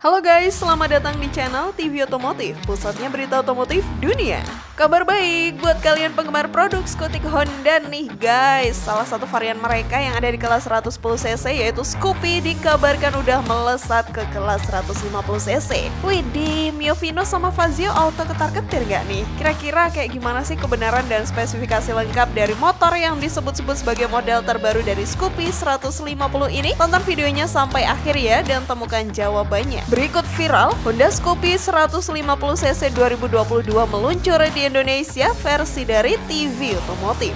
Halo guys, selamat datang di channel TV Otomotif, pusatnya berita otomotif dunia. Kabar baik buat kalian penggemar produk skutik Honda nih guys. Salah satu varian mereka yang ada di kelas 110cc yaitu Scoopy dikabarkan udah melesat ke kelas 150cc. Widih, Mio Vino sama Fazio auto ketar-ketir gak nih? Kira-kira kayak gimana sih kebenaran dan spesifikasi lengkap dari motor yang disebut-sebut sebagai model terbaru dari Scoopy 150 ini? Tonton videonya sampai akhir ya dan temukan jawabannya. Berikut viral, Honda Scoopy 150cc 2022 meluncur di Indonesia versi dari TV Otomotif.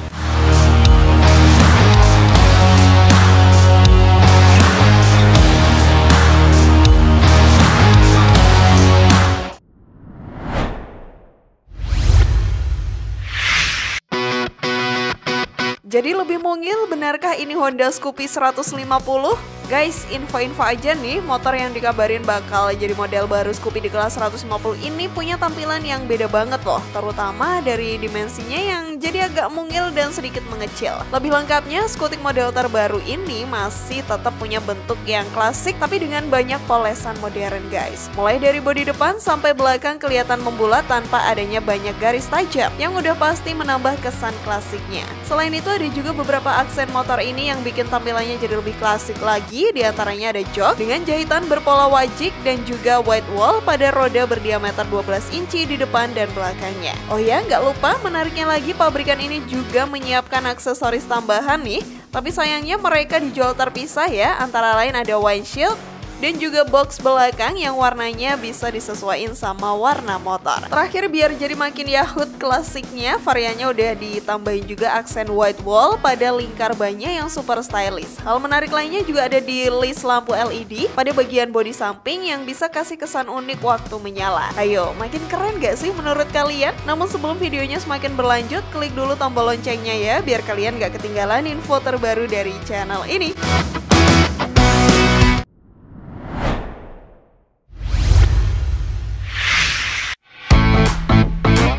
Jadi lebih mungil, benarkah ini Honda Scoopy 150? Guys, info-info aja nih, motor yang dikabarin bakal jadi model baru Scoopy di kelas 150 ini punya tampilan yang beda banget loh, terutama dari dimensinya yang jadi agak mungil dan sedikit mengecil. Lebih lengkapnya, Scootik model terbaru ini masih tetap punya bentuk yang klasik tapi dengan banyak polesan modern guys. Mulai dari bodi depan sampai belakang kelihatan membulat tanpa adanya banyak garis tajam yang udah pasti menambah kesan klasiknya. Selain itu ada juga beberapa aksen motor ini yang bikin tampilannya jadi lebih klasik lagi lagi, di antaranya ada jok dengan jahitan berpola wajik dan juga white wall pada roda berdiameter 12 inci di depan dan belakangnya. Oh ya, nggak lupa menariknya lagi pabrikan ini juga menyiapkan aksesoris tambahan nih, tapi sayangnya mereka dijual terpisah ya, antara lain ada windshield, dan juga box belakang yang warnanya bisa disesuaikan sama warna motor. Terakhir biar jadi makin Yahut klasiknya, variannya udah ditambahin juga aksen white wall pada lingkar bannya yang super stylish. Hal menarik lainnya juga ada di list lampu LED pada bagian bodi samping yang bisa kasih kesan unik waktu menyala. Ayo, makin keren gak sih menurut kalian? Namun sebelum videonya semakin berlanjut, klik dulu tombol loncengnya ya biar kalian gak ketinggalan info terbaru dari channel ini.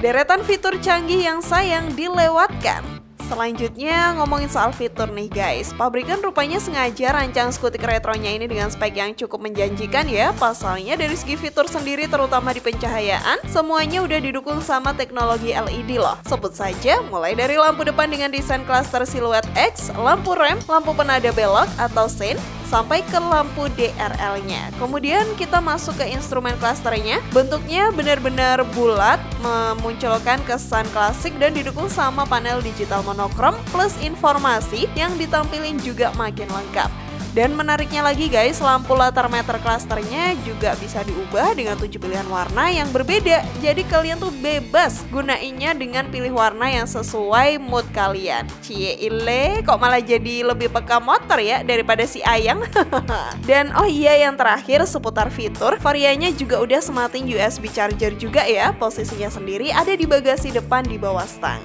Deretan fitur canggih yang sayang dilewatkan. Selanjutnya ngomongin soal fitur nih guys Pabrikan rupanya sengaja rancang skutik retronya ini dengan spek yang cukup menjanjikan ya Pasalnya dari segi fitur sendiri terutama di pencahayaan Semuanya udah didukung sama teknologi LED loh Sebut saja mulai dari lampu depan dengan desain cluster siluet X Lampu rem, lampu penada belok atau sein sampai ke lampu DRL-nya. Kemudian kita masuk ke instrumen klasternya. Bentuknya benar-benar bulat, memunculkan kesan klasik dan didukung sama panel digital monokrom plus informasi yang ditampilin juga makin lengkap. Dan menariknya lagi guys, lampu latar meter klasternya juga bisa diubah dengan tujuh pilihan warna yang berbeda. Jadi kalian tuh bebas gunainnya dengan pilih warna yang sesuai mood kalian. Cie ile, kok malah jadi lebih peka motor ya daripada si ayang. Dan oh iya yang terakhir seputar fitur, variannya juga udah sematin USB charger juga ya. Posisinya sendiri ada di bagasi depan di bawah stang.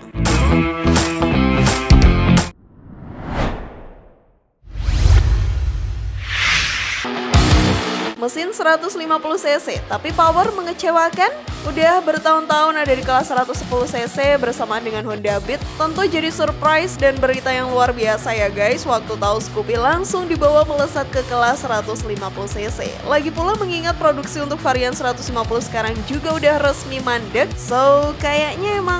Mesin 150cc, tapi power mengecewakan? Udah bertahun-tahun ada di kelas 110cc bersamaan dengan Honda Beat, tentu jadi surprise dan berita yang luar biasa ya guys waktu tahu Scoopy langsung dibawa melesat ke kelas 150cc. Lagi pula mengingat produksi untuk varian 150 sekarang juga udah resmi mandek, so kayaknya emang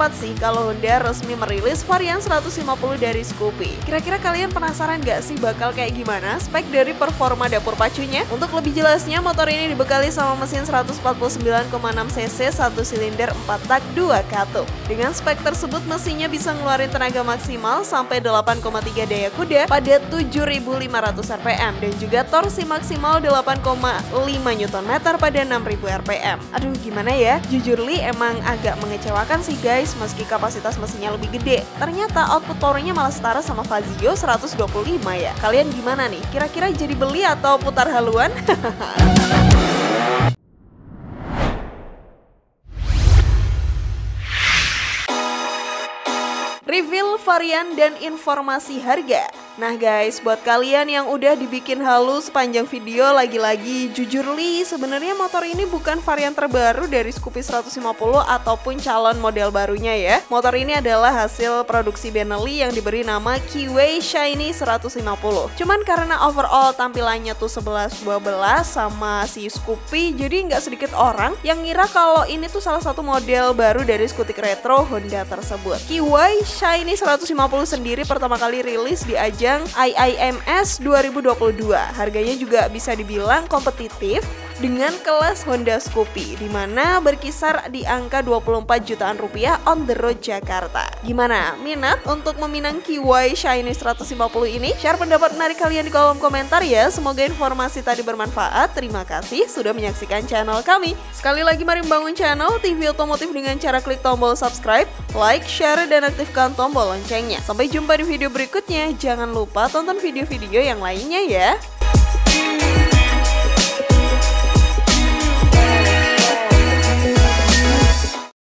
tepat sih kalau Honda resmi merilis varian 150 dari Scoopy. Kira-kira kalian penasaran gak sih bakal kayak gimana spek dari performa dapur pacunya? Untuk lebih jelasnya, motor ini dibekali sama mesin 149,6 cc 1 silinder 4 tak 2 katup. Dengan spek tersebut, mesinnya bisa ngeluarin tenaga maksimal sampai 8,3 daya kuda pada 7.500 rpm dan juga torsi maksimal 8,5 Nm pada 6.000 rpm. Aduh gimana ya, jujur li emang agak mengecewakan sih guys meski kapasitas mesinnya lebih gede. Ternyata output powernya malah setara sama Fazio 125 ya. Kalian gimana nih? Kira-kira jadi beli atau putar halu duluan. Reveal varian dan informasi harga. Nah guys, buat kalian yang udah dibikin halus sepanjang video lagi-lagi jujur li sebenarnya motor ini bukan varian terbaru dari Scoopy 150 ataupun calon model barunya ya. Motor ini adalah hasil produksi Benelli yang diberi nama Keyway Shiny 150. Cuman karena overall tampilannya tuh 11-12 sama si Scoopy jadi nggak sedikit orang yang ngira kalau ini tuh salah satu model baru dari skutik retro Honda tersebut. Keyway Shiny 150 sendiri pertama kali rilis di ajang ajang IIMS 2022. Harganya juga bisa dibilang kompetitif dengan kelas Honda Scoopy di mana berkisar di angka 24 jutaan rupiah on the road Jakarta. Gimana? Minat untuk meminang Kiwai Shiny 150 ini? Share pendapat menarik kalian di kolom komentar ya. Semoga informasi tadi bermanfaat. Terima kasih sudah menyaksikan channel kami. Sekali lagi mari membangun channel TV Otomotif dengan cara klik tombol subscribe, like, share, dan aktifkan tombol loncengnya. Sampai jumpa di video berikutnya. Jangan lupa tonton video-video yang lainnya ya.